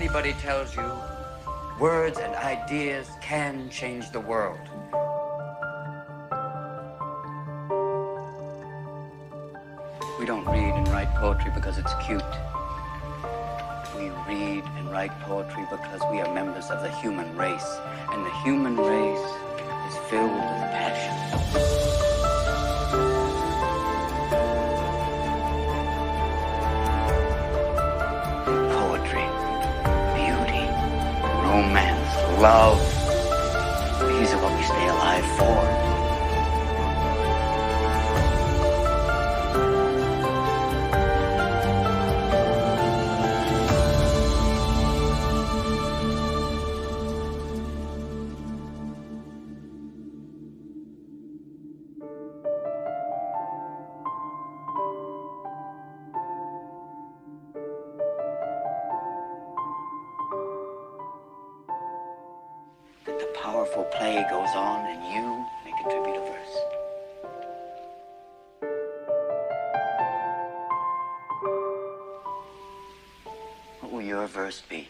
anybody tells you words and ideas can change the world. We don't read and write poetry because it's cute. We read and write poetry because we are members of the human race, and the human race is filled with love. These are what we stay alive for. The powerful play goes on and you may contribute a verse. What will your verse be?